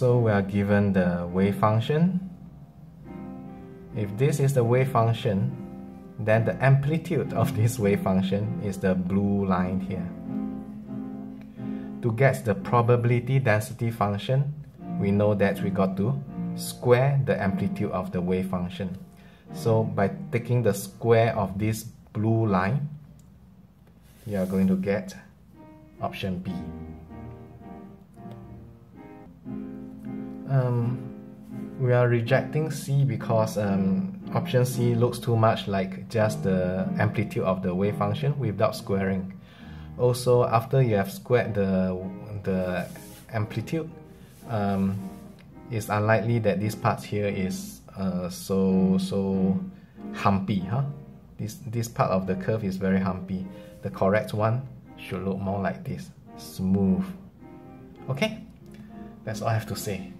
So we are given the wave function. If this is the wave function, then the amplitude of this wave function is the blue line here. To get the probability density function, we know that we got to square the amplitude of the wave function. So by taking the square of this blue line, you are going to get option B. Um, we are rejecting C because um, option C looks too much like just the amplitude of the wave function without squaring. Also, after you have squared the, the amplitude, um, it's unlikely that this part here is uh, so so humpy. Huh? This, this part of the curve is very humpy. The correct one should look more like this, smooth. Okay, that's all I have to say.